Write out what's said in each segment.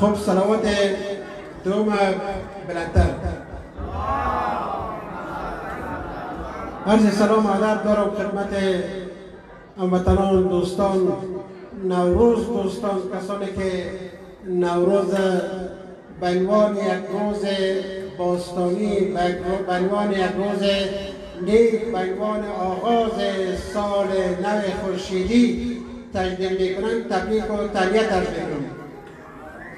خب صلوات دوم بلندتر. عرض سلام ادب دارم خدمت هموطنان دوستان نوروز دوستان کسانی که نوروز به یک روز باستانی به یک روز نیک به آغاز سال نو خورشیدی. تجلیل می‌کنند تبریک و تهنیت عرض می‌کنم.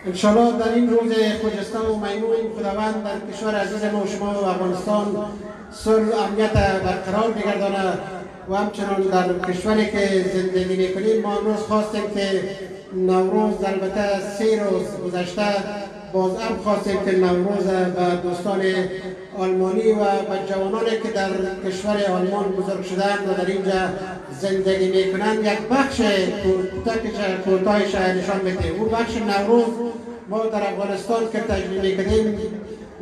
انشالله در این روز خجسته و میمون خداوند در کشور عزیز ما و شما و افغانستان صلح امنیت برقرار بگردانه و همچنان در کشوری که زندگی می‌کنیم ما امروز خواستیم که نوروز البته سه روز گذشته باز هم خواستیم که نوروز به دوستان آلمانی و به جوانانی که در کشور آلمان بزرگ شدن و در اینجا زندگی می‌کنند یک بخش کوتاهش نشان بده او بخش نوروز. ما در افغانستان که تجربه می‌کنیم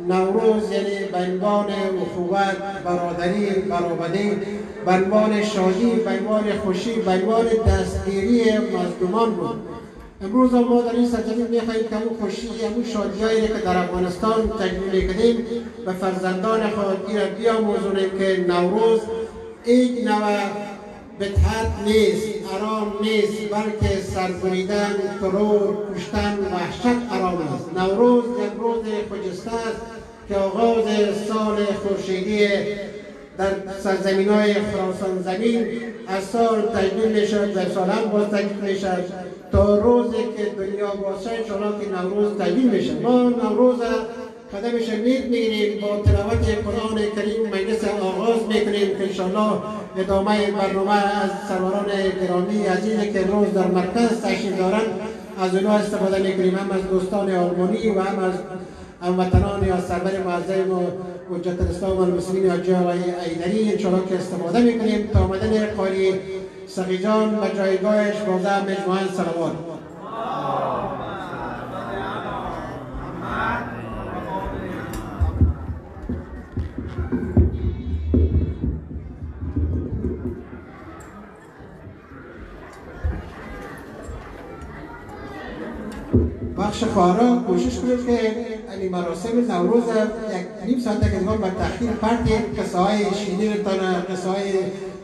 نوروز یعنی به عنوان اخوت برادری برابری به عنوان شادی به عنوان خوشی به عنوان دستگیری مظلومان بود. امروز ما در این سرزمین می‌خواهیم که همون خوشی همون شادیایی که در افغانستان تجربه می‌کنیم به فرزندان خود این را بیاموزونیم که نوروز این نوع بدهت نیست آرام نیست بلکه سربریدن ترور کشتن وحشت آرام است. نوروز یک روز خجسته است که آغاز سال خورشیدی در سرزمین های خراسان زمین از سال تجلیل می شد و سال هم باز تجلیل می شد تا روزی که دنیا باشه انشاءالله که نوروز تجلیل می شد ما نوروز قدم شدید می‌گیریم با تلاوت قرآن کریم مجلس آغاز می‌کنیم که انشاءالله ادامه برنامه از سواران گرامی عزیزی که روز در مرکز تشریف دارند از اونها استفاده می‌کنیم هم از دوستان آلمانی و هم از هموطنان یا سربر معظم و حجت الاسلام المسلمین حجه و ایدری انشاءالله که استفاده می‌کنیم تا آمدن قاری سقیجان و جایگاهش بازه مجموعان سلوات بخش خواهرا کوشش کنید که این مراسم نوروز یک نیم ساعت که با تحقیل پرتیم قصه های شیرینتان قصه های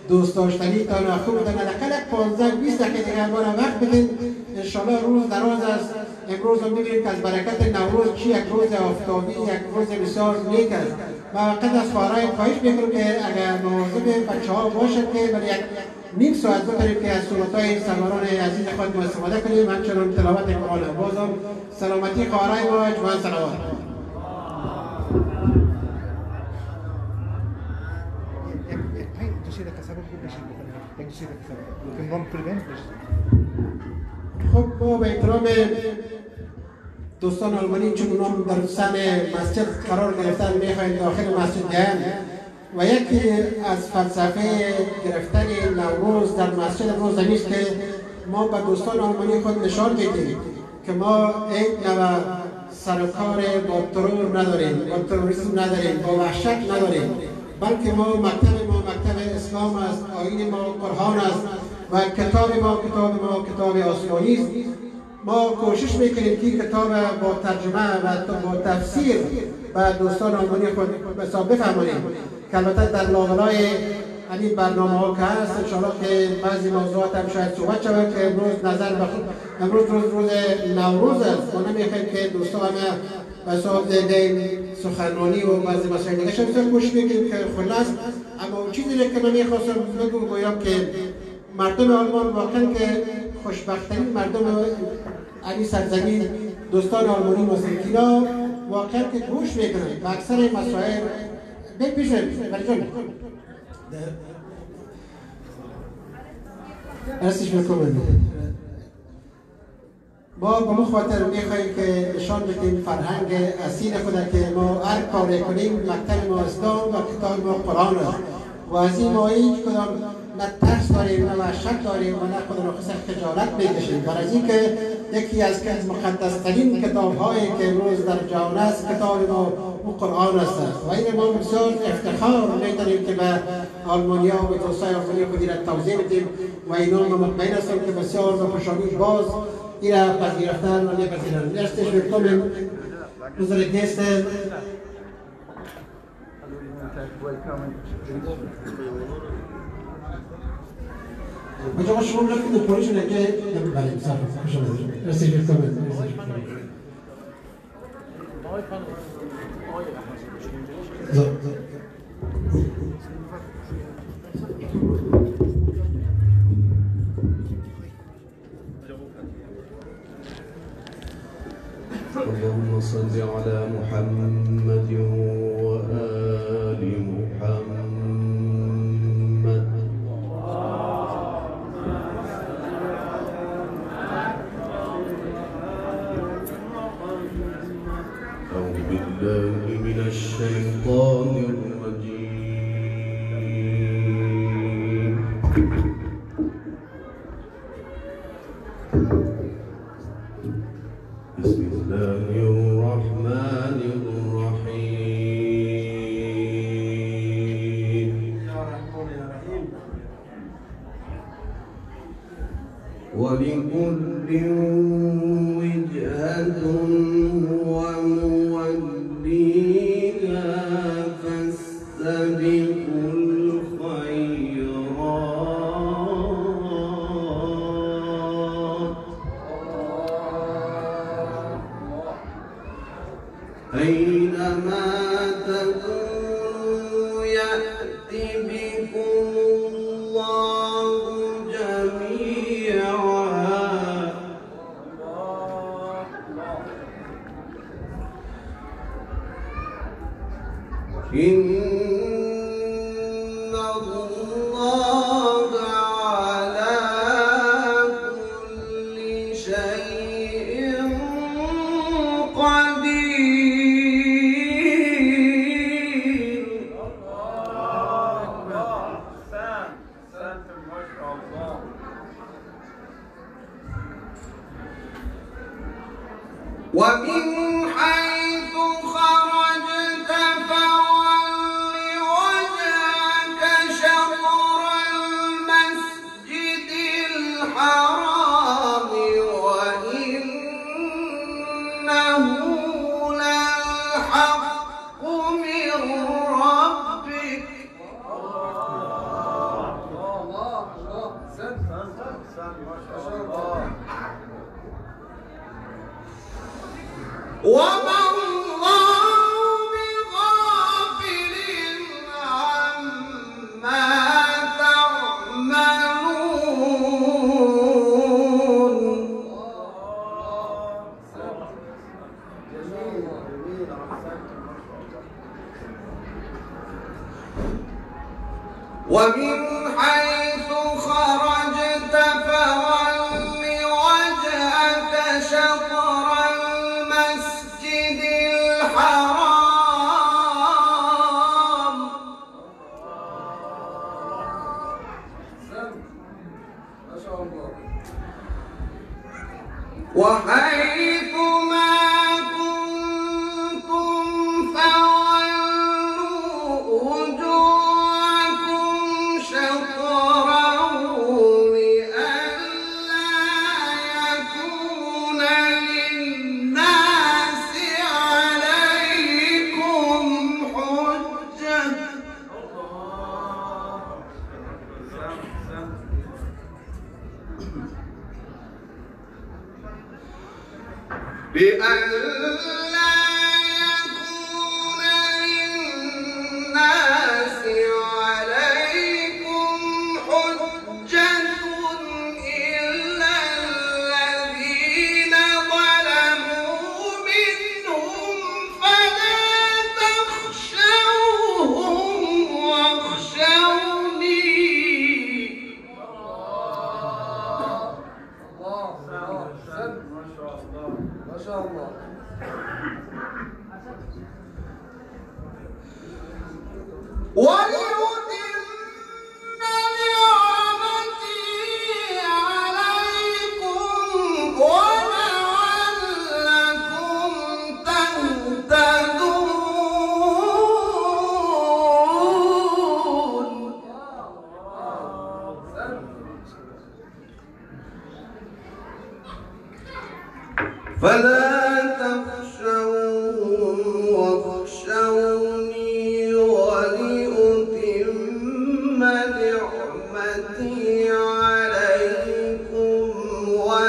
دوست داشتنی تان خوب تان حداقل 15 20 دقیقه دیگر ما وقت بدین. انشالله روز دراز است. امروز رو می‌بینیم که از برکت نوروز چی یک روز آفتابی یک روز بسیار نیک است. و وقت از خواهرای خواهش می‌کنم که اگر مواظب بچه ها باشد که یک نیم ساعت بکنیم که از صورت های سواران عزیز خود ما استفاده کنیم. همچنان تلاوت قرآن بازم سلامتی خواهرای ما اجماع سلامت خب با به احترام دوستان آلمانی چون اونام در سن مسجد قرار گرفتن می‌خواین داخل مسجد بیان. و یکی از فلسفه گرفتن نوروز در مسجد امروز نیست که ما به دوستان آلمانی خود نشان میدیم که ما این نوع سرکار با ترور نداریم با تروریسم نداریم با وحشت نداریم بلکه ما مکتب ما مکتب اسلام است آین ما قرآن است و کتاب ما کتاب ما کتاب آسمانی است. ما کوشش می‌کنیم که کتاب با ترجمه و با تفسیر و دوستان آلمانی خود بفهمانیم که البته در لاغلای همین برنامه ها که هست انشاءالله که بعضی موضوعات هم شاید صحبت شود که امروز نظر بخود امروز روز روز نوروز است. ما نمی‌خوایم که دوستان همه بساط دین سخنرانی و بعضی مسائل دیگه شما کوشش می‌کنیم که خلاص. اما اون چیزی که من می‌خواستم بگو گویم که مردم آلمان واقعا که خوشبختترین مردم این سرزمین دوستان آلمانی موسیقینا واقعا که گوش می‌کنن و اکثر مسائل بپیشه ولی جان هستش می‌کنم ما به مو خاطر می‌خواهیم که نشان بدیم فرهنگ اصیل خود که ما هر کار کنیم مکتب ما اسلام و کتاب ما قرآن است و از این ما هیچ کدام نه ترس داریم نه وحشت داریم و نه خود را خجالت می‌کشیم برای اینکه یکی از مقدس ترین کتاب هایی که امروز در جهان است. کتاب ما و قرآن است. و این ما بسیار افتخار میداریم که به آلمانیا و دوستای آلمانی خودی را توضیح بدیم و اینا ما مطمئن هستم که بسیار با خوشحالی باز این را پذیرفتن و نپذیرن Herzlich willkommen unsere Gäste بچه ها شما رفتید پولیش که بله بسیار خوش آمدید Herzlich willkommen Herzlich willkommen So, ولكل ومن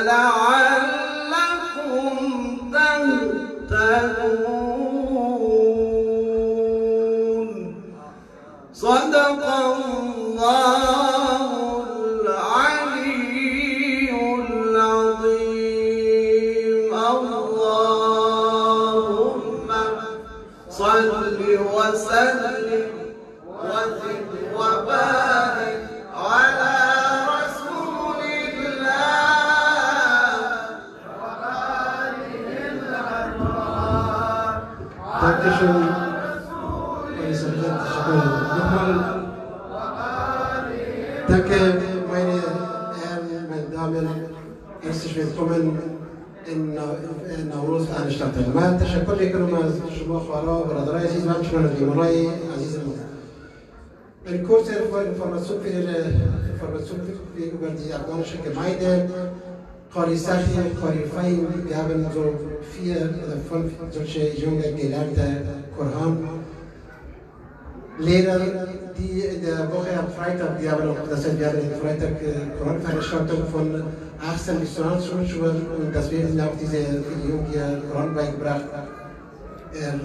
ولعلكم خواهرها و برادرای عزیز و همچنان از دیوانای عزیز ما. Eine kurze Information für Ihre Information gegenüber die afghanische Gemeinde. Qari Sachi, Qari Fein, wir haben so vier oder fünf solche junge gelernte Koran. Lehrer, die in der Woche am Freitag, die haben auch, das heißt, wir haben den Freitag äh, Koranveranstaltung von 18 bis 20 Uhr und das werden auch diese für die Jungen hier Koran beigebracht. Er,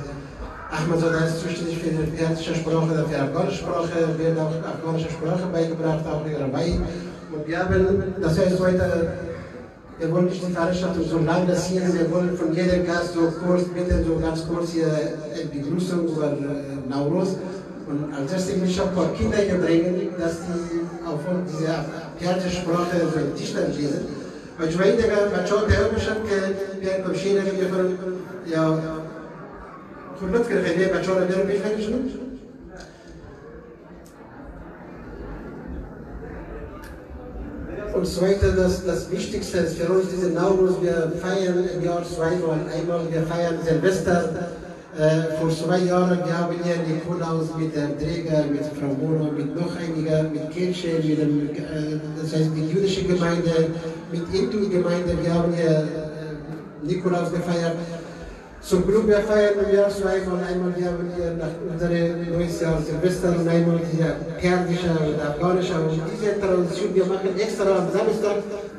Ahmed Soda ist zuständig für die persische Sprache oder für die afghanische Sprache, wird auch afghanische Sprache beigebracht, auch hier dabei. Und wir haben, das heißt heute, wir wollen nicht die Veranstaltung so lange ziehen, wir wollen von jedem Gast so kurz, bitte so ganz kurz hier eine Begrüßung über äh, Nauruz. Und als erstes will ich auch ein paar Kinder hier bringen, dass die auf diese persische Sprache so ein Tischler lesen. و جوایی دیگه بچه ها تیار بشن که بیان Connosco la fedele maggiore del meccanismo? Und zweitens, das, das Wichtigste für uns diesen Naurus, wir feiern im Jahr zweimal. Einmal, wir feiern Silvester. Äh, vor zwei Jahren, wir haben hier die Kuhlaus mit dem Träger, mit Frau Mono, mit noch einiger, mit Kirche, mit dem, äh, das heißt die jüdische Gemeinde, mit Intu-Gemeinde, wir haben hier äh, Nikolaus gefeiert Zum Glück, wir feiern im Jahr zweimal. Einmal wir haben hier nach unserem neues Jahr Silvester und einmal hier persische und afghanische. Und diese Tradition, wir machen extra am Samstag,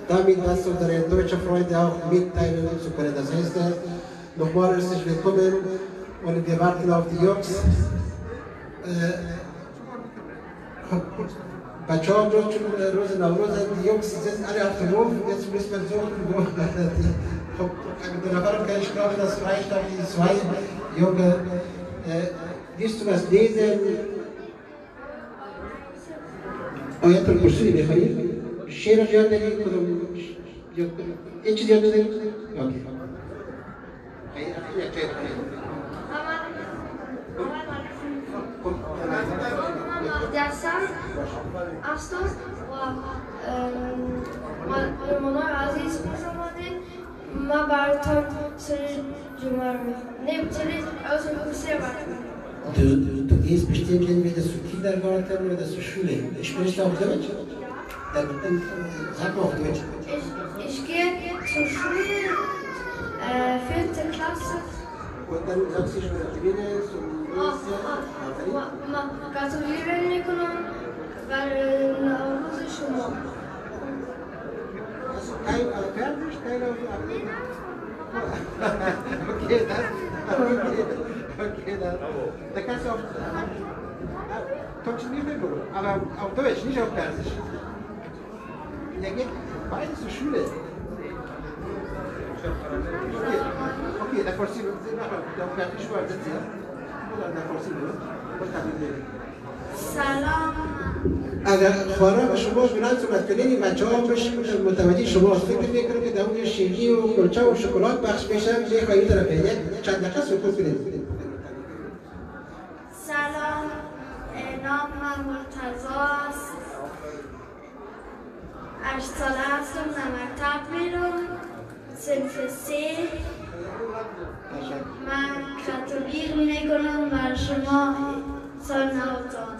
damit dass unsere deutschen Freunde auch mitteilen zu können. Das heißt, äh, nochmal herzlich willkommen und wir warten auf die Jungs. بچه ها رو چون روز نوروز die Jungs sind alle auf dem Hof, jetzt müssen wir suchen, wo die, خب der Nachbarn kann ich glaube, das reicht auf die zwei Junge. Äh, willst du was lesen? آیت الکرسی میخوایی؟ شعر یاد داری؟ کدوم؟ این چیز یاد داری؟ اوکی. خیلی خیلی جسد افسوس و مهمانان عزیز خوش Marathon Sırcumarı. Nebçeli Du, du gehst bestimmt entweder zu Kindergarten oder zur Schule. Sprichst du auch Deutsch? Dann, dann äh, sag mal auch Deutsch. Ich, ich gehe zur Schule, äh, vierte Klasse. Und dann sagst du schon, Aferines und ah, Aferines. Ah, Gratulieren, Nikolon, weil äh, in Russisch und Teil auf Persisch, Teil auf Okay, das. Okay, das. Okay, das. Da kannst du auf. Äh, Deutsch nicht mehr gut, aber auf Deutsch, nicht auf Persisch. Der geht beide zur Schule. Okay, okay, da forciamo, da forciamo, da forciamo, da forciamo, da forciamo, da da forciamo, da forciamo, da forciamo, da forciamo, اگر به شما بلند صحبت کنین بچه ها متوجه شما فکر می‌کنم که در اون شیرینی و کلچه و شکلات بخش بشن یه خواهی طرفه یک چند دقیقه سکوت کنید. سلام. نام من مرتضا است. هشت ساله هستم. در مکتب میرم. صنف سه من کاتولیق می‌کنم. بر شما سال نوتان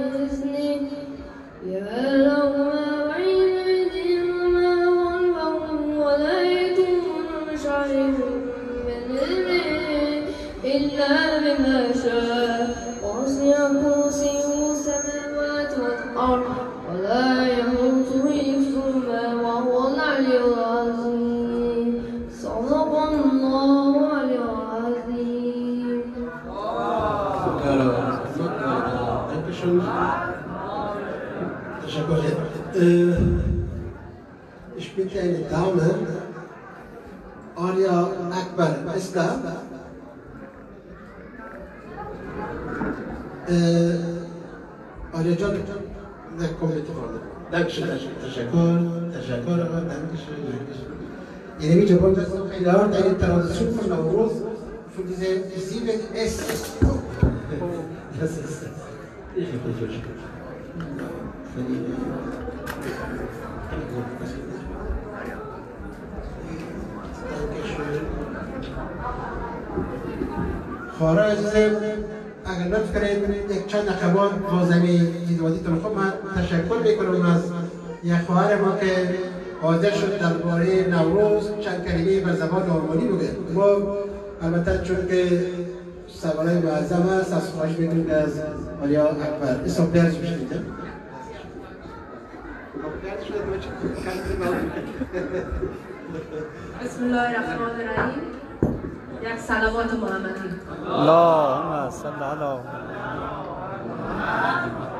کامپیوتر خورده نمیشه تشکر تشکر آقا نمیشه یعنی میشه بود دستان خیلی هار در این ترانسون پر نوروز شو دیزه دیزیب ایس ایس ایس ایس ایس ایس ایس خواهر عزیزم اگر لطف کرید یک چند اخوان خازمی دیدوازی تلخم هست تشکر می‌کنم از یک خواهر ما که حاضر شد درباره نوروز چند کلمه به زبان آلمانی بگه. ما البته چون که سوالای معظم است از خواهش می‌کنیم که از آریا اکبر. اسم درس بشنیده بسم الله الرحمن الرحیم. یک صلوات محمدی. اللهم صل على Verehrte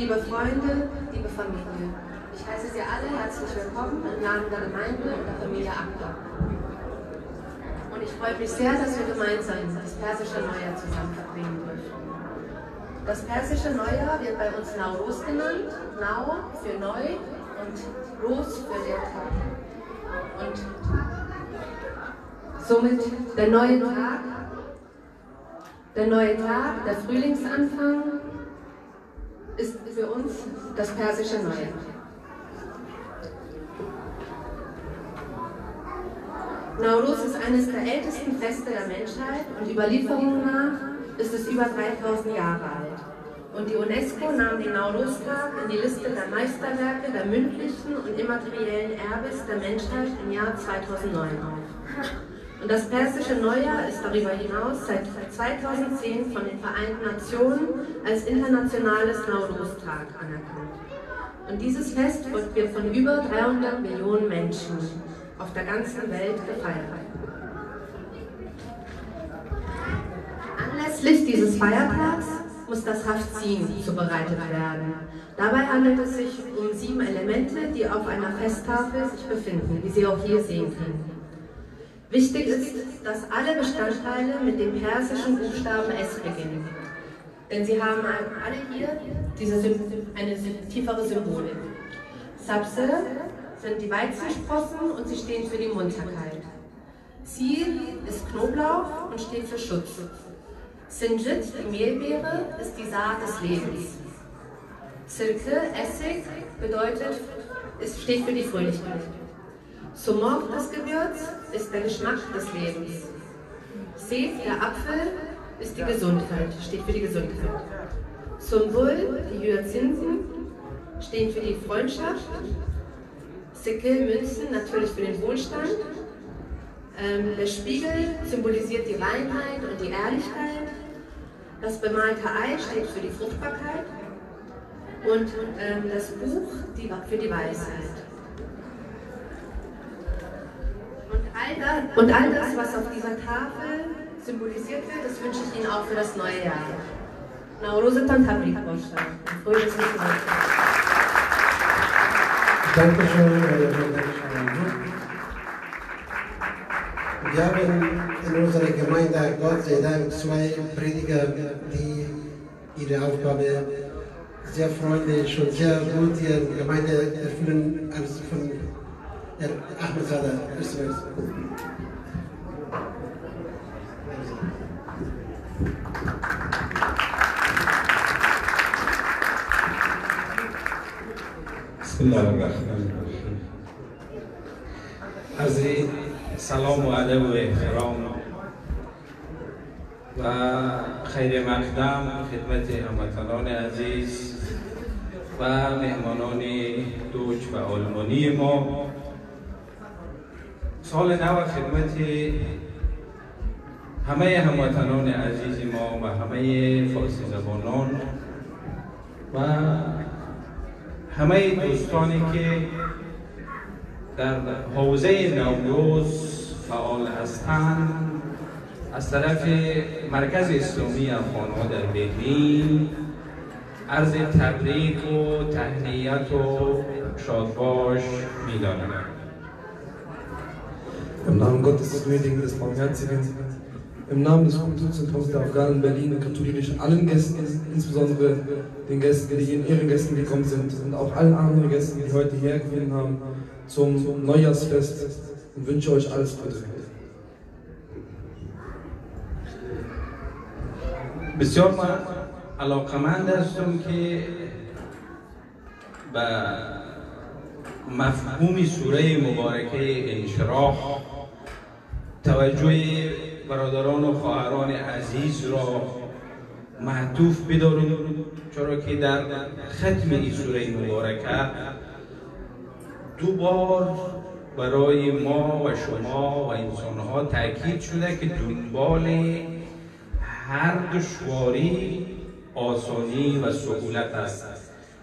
liebe Freunde, liebe Familie, ich heiße Sie alle herzlich willkommen im Namen der Gemeinde und der Familie Akbar. Und ich freue mich sehr, dass wir gemeinsam das persische Neujahr zusammen verbringen dürfen. Das persische Neujahr wird bei uns Nauruz genannt, Nau für neu und Ros für der Tag. Und somit der neue Tag, der neue Tag, der Frühlingsanfang für uns das persische Neujahr. Nauruz ist eines der ältesten Feste der Menschheit und Überlieferungen nach ist es über 3000 Jahre alt. Und die UNESCO nahm den Nauruz-Tag in die Liste der Meisterwerke der mündlichen und immateriellen Erbes der Menschheit im Jahr 2009 auf. Und das persische Neujahr ist darüber hinaus seit 2010 von den Vereinten Nationen als internationales Nauruz-Tag anerkannt. Und dieses Fest wird von über 300 Millionen Menschen auf der ganzen Welt gefeiert. Anlässlich dieses Feiertags muss das Haftzin zubereitet werden. Dabei handelt es sich um sieben Elemente, die auf einer Festtafel sich befinden, wie Sie auch hier sehen können. Wichtig ist, dass alle Bestandteile mit dem persischen Buchstaben S beginnen. Denn sie haben alle hier diese, eine tiefere Symbolik. Sabse sind die Weizensprossen und sie stehen für die Munterkeit. Ziel ist Knoblauch und steht für Schutz. Sinjit, die Mehlbeere, ist die Saat des Lebens. Silke, Essig, bedeutet, es steht für die Fröhlichkeit. Sumok, das Gewürz, ist der Geschmack des Lebens. Sef, der Apfel, ist die Gesundheit, steht für die Gesundheit. Sumbul, die Hyazinthen, stehen für die Freundschaft. Sikel, Münzen, natürlich für den Wohlstand. Ähm, der Spiegel symbolisiert die Reinheit und die Ehrlichkeit. Das bemalte Ei steht für die Fruchtbarkeit. Und ähm, das Buch die, für die Weisheit. Und all, das, was auf dieser Tafel symbolisiert wird, das wünsche ich Ihnen auch für das neue Jahr. Nauruzetan Tabrik Boşlar. Fröhliches Neues. Dankeschön. Wir haben in unserer Gemeinde Gott sei Dank zwei Prediger, die ihre Aufgabe sehr freundlich und sehr gut in der Gemeinde erfüllen, als von الله الرحمن الرحیم. عرض سلام و ادب و احترام و خیر مقدم خدمت هموطنان عزیز و مهمانان دوج و آلمانی ما. سال نو خدمت همه هموطنان عزیز ما و همه فارسی زبانان و همه دوستانی که در حوزه نوروز فعال هستند. از طرف مرکز اسلامی افغانها در برلین عرض تبریک و تهنیت و شادباش می‌دانم. Im Namen Gottes des Gnädigen, des Barmherzigen, im Namen des Kulturzentrums der Afghanen Berlin gratuliere ich allen Gästen, insbesondere den Gästen, die in ihren Gästen gekommen sind und auch allen anderen Gästen, die heute hierher gefunden haben, zum Neujahrsfest und wünsche euch alles Gute. بسیار من علاقمند هستم که به مفهوم سوره مبارکه انشراح. توجه برادران و خواهران عزیز را معطوف بدارم چرا که در ختم این سوره مبارکه دو بار برای ما و شما و انسانها تاکید شده که دنبال هر دشواری آسانی و سهولت است.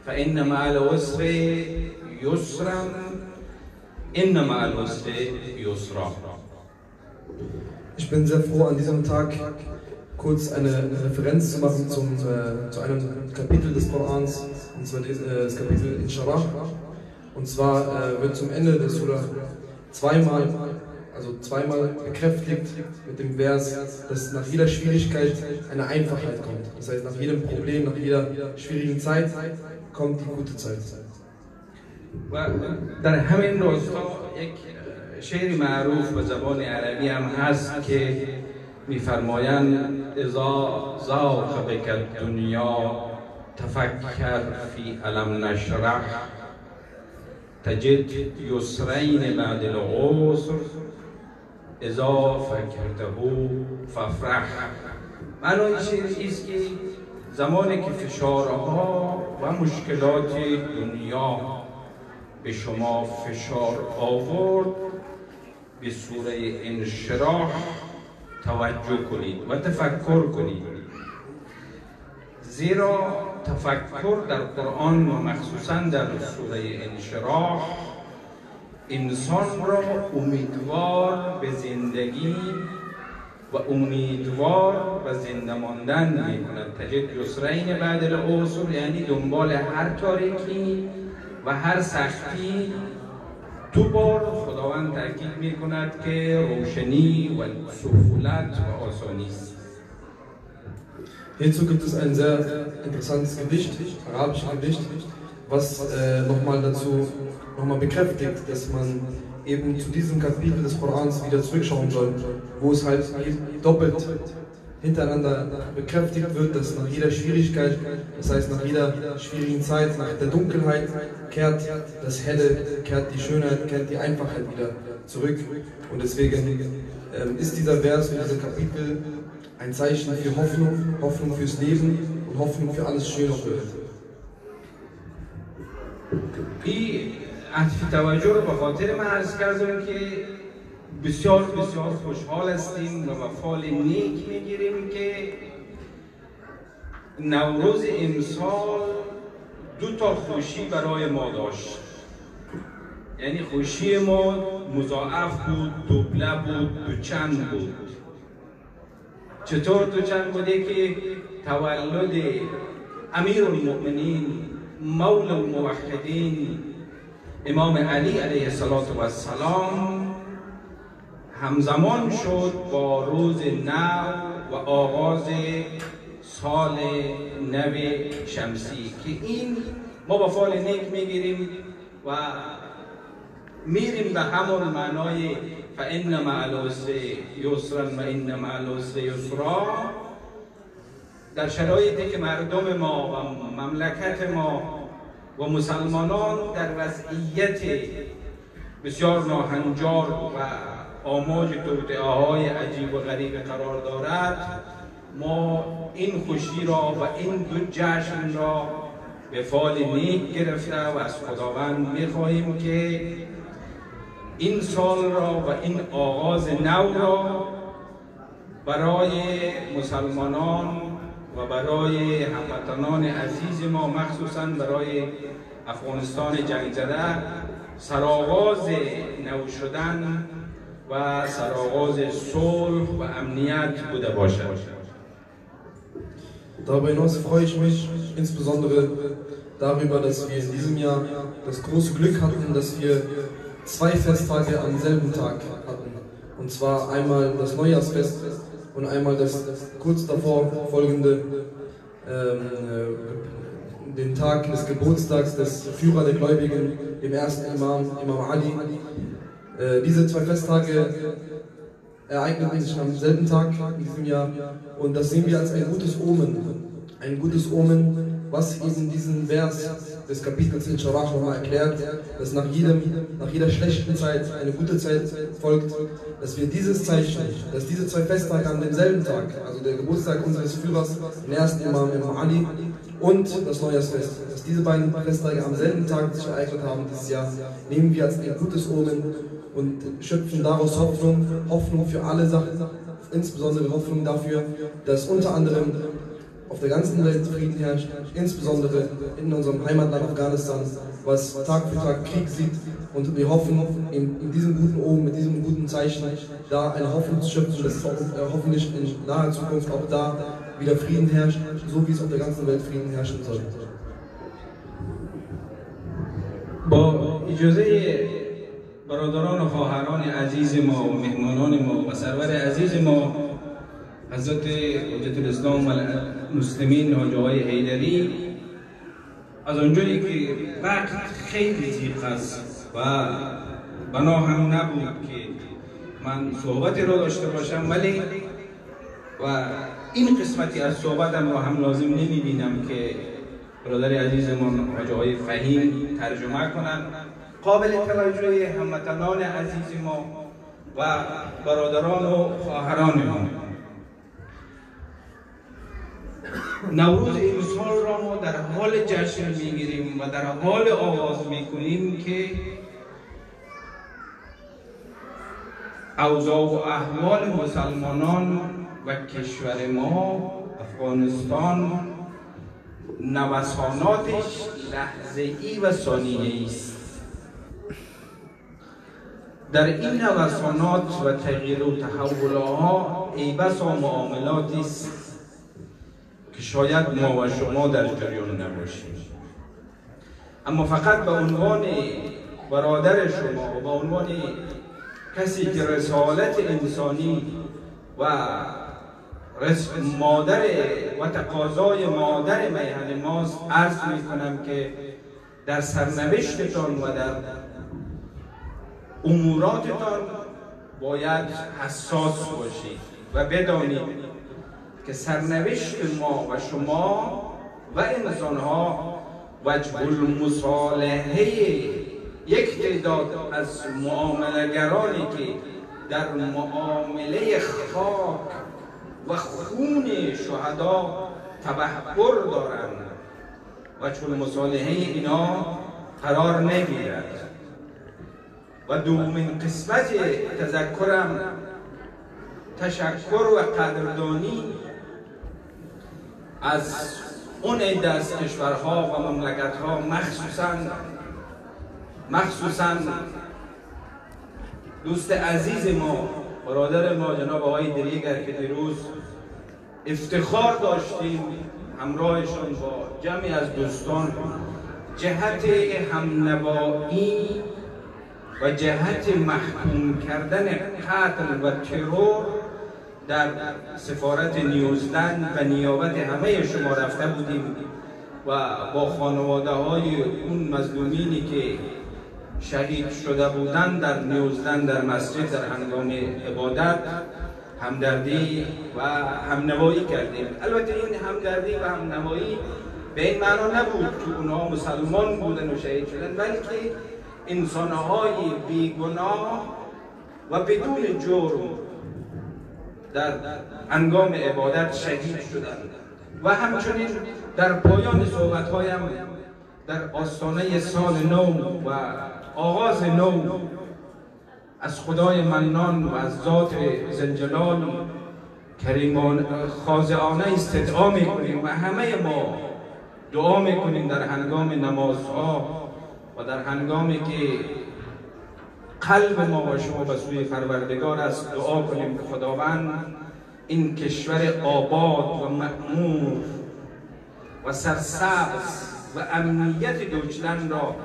فان مع العسر یسرا ان مع العسر یسرا Ich bin sehr froh, an diesem Tag kurz eine Referenz zu machen zum, äh, zu einem Kapitel des Korans, und zwar das, äh, das Kapitel Insharah. Und zwar äh, wird zum Ende der Surah zweimal, also zweimal bekräftigt mit dem Vers, dass nach jeder Schwierigkeit eine Einfachheit kommt. Das heißt, nach jedem Problem, nach jeder schwierigen Zeit kommt die gute Zeit. و در همین راستا یک شعر معروف به زبان عربی هم هست که میفرمایند اذا ضاق بک الدنیا تفکر فی علم نشرح تجد یسرین بعد العسر اذا فکرته فافرح. معنای شعر است که زمانی که فشارها و مشکلات دنیا به شما فشار آورد به سوره انشراح توجه کنید و تفکر کنید. زیرا تفکر در قرآن و مخصوصا در سوره انشراح انسان را امیدوار به زندگی و امیدوار به زنده ماندن می کند تجد یسرین بعد العسر یعنی دنبال هر تاریکی و هر سختی دو بار خداوند تاکید می کند که روشنی و سهولت و آسانی است Hierzu gibt es ein sehr interessantes Gedicht, arabisches Gedicht, was äh, nochmal dazu nochmal bekräftigt, dass man eben zu diesem Kapitel des Korans wieder zurückschauen soll, wo es halt doppelt hintereinander bekräftigt wird, dass nach jeder Schwierigkeit, das heißt nach jeder schwierigen Zeit, nach der Dunkelheit, kehrt das Helle, kehrt die Schönheit, kehrt die Einfachheit wieder zurück. Und deswegen ähm, ist dieser Vers und dieser Kapitel ein Zeichen für Hoffnung, Hoffnung fürs Leben und Hoffnung für alles Schöne auf der Welt. این عطف توجه رو به خاطر من عرض کردم که بسیار بسیار خوشحال هستیم و فال نیک می‌گیریم که نوروز امسال دو تا خوشی برای ما داشت. یعنی خوشی ما مضاعف بود دوبله بود دو چند بود. چطور دو چند بوده که تولد امیر المؤمنین مول الموحدین امام علی علیه السلام همزمان شد با روز نو و آغاز سال نو شمسی که این ما با فال نیک می‌گیریم و میریم به همون معنای فان مع العسر یسرا و ان مع یسرا. در شرایطی که مردم ما و مملکت ما و مسلمانان در وضعیت بسیار ناهنجار و آماج توطعه های عجیب و غریب قرار دارد. ما این خوشی را و این دو جشن را به فال نیک گرفته و از خداوند می‌خواهیم که این سال را و این آغاز نو را برای مسلمانان و برای هموطنان عزیز ما مخصوصا برای افغانستان جنگ زده سرآغاز نو شدن و سرآغاز صلح و امنیت بوده باشد Darüber hinaus freue ich mich insbesondere darüber, dass wir in diesem Jahr das große Glück hatten, dass wir zwei Festtage am selben Tag hatten. Und zwar einmal das Neujahrsfest und einmal das kurz davor folgende, ähm, äh, den Tag des Geburtstags des Führer der Gläubigen, dem ersten Imam, Imam Ali. Äh, diese zwei Festtage ereigneten sich am selben Tag in diesem Jahr und das sehen wir als ein gutes Omen. Ein gutes Omen, was eben diesen Vers des Kapitels in Sharach nochmal erklärt, dass nach, jedem, nach jeder schlechten Zeit eine gute Zeit folgt, dass wir dieses Zeichen, dass diese zwei Festtage an demselben Tag, also der Geburtstag unseres Führers, den ersten Imam Imam Ali und das Neujahrsfest, dass diese beiden Festtage am selben Tag sich ereignet haben dieses Jahr, nehmen wir als ein gutes Omen und schöpfen daraus Hoffnung, Hoffnung für alle Sachen, insbesondere Hoffnung dafür, dass unter anderem auf der ganzen Welt Frieden herrscht, insbesondere in unserem Heimatland Afghanistan, was Tag für Tag Krieg sieht. Und wir hoffen, in, in diesem guten Omen, mit diesem guten Zeichen, da eine Hoffnung zu schöpfen, dass auch, äh, hoffentlich in naher Zukunft auch da wieder Frieden herrscht, so wie es auf der ganzen Welt Frieden herrschen soll. با اجازه برادران و خواهران عزیز ما و مهمانان ما و سرور عزیز ما حضرت حجت الاسلام حاج آقای حیدری. از اونجایی که وقت خیلی زیق است و بنا هم نبود که من صحبتی را داشته باشم ولی و این قسمتی از صحبتم را هم لازم نمی‌بینم که برادر عزیزمان حاج آقای فهیم ترجمه کنند قابل توجه هموطنان عزیز ما و برادران و خواهران ما. نوروز امسال را ما در حال جشن می‌گیریم و در حال آغاز می‌کنیم که اوضاع و احوال مسلمانان و کشور ما افغانستان نوساناتش لحظه ای و ثانیه است. در این نوسانات و تغییر و تحولها ای بسا معاملاتی است. که شاید ما و شما در جریان نباشیم. اما فقط به عنوان برادر شما و به عنوان کسی که رسالت انسانی و رس مادر و تقاضای مادر میهن ماست عرض می کنم که در سرنوشتتان و در اموراتتان باید حساس باشید و بدانید که سرنوشت ما و شما و انسانها وجه المصالحه یک تعداد از معاملگرانی که در معامله خاک و خون شهدا تبهر دارند. و چون مصالحه اینا قرار نگیرد و دومین قسمت تذکرم تشکر و قدردانی از اون عده از کشورها و مملکتها مخصوصا مخصوصا دوست عزیز ما برادر ما جناب آقای دریگر که دیروز افتخار داشتیم همراهشان با جمعی از دوستان جهت همنوایی و جهت محکوم کردن قتل و ترور در سفارت نیوزلند و نیابت همه شما رفته بودیم و با خانواده های اون مظلومینی که شهید شده بودند در نیوزلند در مسجد در هنگام عبادت همدردی و همنوایی کردیم. البته این همدردی و همنوایی به این معنا نبود که اونها مسلمان بودن و شهید شدن بلکه انسانهای بیگناه و بدون جرم در انگام عبادت شهید شدند. و همچنین در پایان صحبتهایم در آستانه سال نو و آغاز نو از خدای منان و از ذات زلجلال کریمان خاضعانه استدعا می‌کنیم و همه ما دعا می‌کنیم در هنگام نمازها و در هنگامی که قلب ما و شما به سوی پروردگار است. دعا کنیم که خداوند این کشور آباد و معمور و سرسبز و امنیت دوچلند را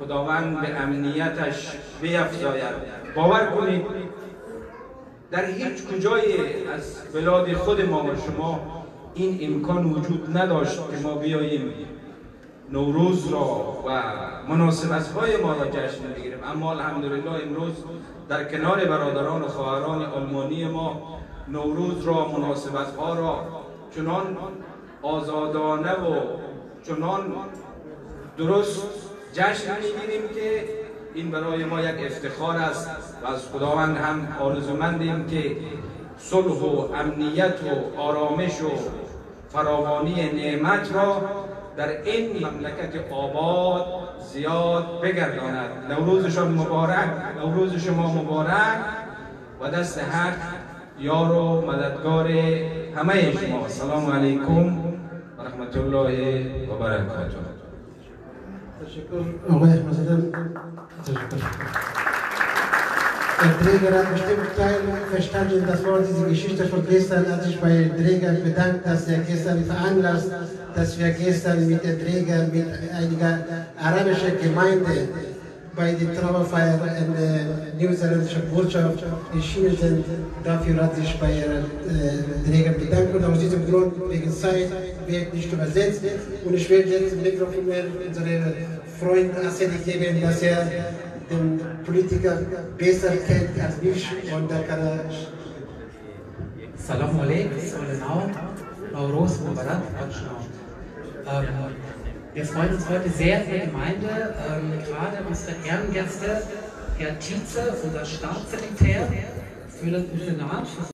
خداوند به امنیتش بیفزاید. باور کنید در هیچ کجای از بلاد خود ما و شما این امکان وجود نداشت که ما بیاییم. نوروز را و مناسبت های ما را جشن بگیریم اما الحمدلله امروز در کنار برادران و خواهران آلمانی ما نوروز را مناسبت ها را چنان آزادانه و چنان درست جشن می‌گیریم که این برای ما یک افتخار است و از خداوند هم آرزومندیم که صلح و امنیت و آرامش و فراوانی نعمت را در این مملکت آباد زیاد بگرداند. نوروزشان مبارک نوروز شما مبارک. و دست حق یار و مددگار همه شما. سلام علیکم و رحمت الله و برکاته. تشکر. آقای تشکر. Der Träger hat bestimmt Teil verstanden, das Wort, diese Geschichte von gestern, hat sich bei Träger bedankt, dass er gestern veranlasst, dass wir gestern mit der Träger, mit einiger arabischer Gemeinde bei der Trauerfeier in der niederländischen Botschaft erschienen sind. Dafür hat sich bei ihren äh, Träger bedankt und aus diesem Grund, wegen Zeit, wird nicht übersetzt. Und ich werde jetzt im Mikrofon unseren Freund Assedi geben, dass er den Politiker besser kennt als mich und da kann er Salam alaikum, Solenau, Nauros Mubarak, ähm, Wir freuen uns heute sehr der Gemeinde, ähm, gerade unsere Ehrengäste, Herr Tietze, unser Staatssekretär für das Senat,